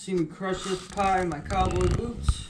See me crush this pie in my cowboy boots.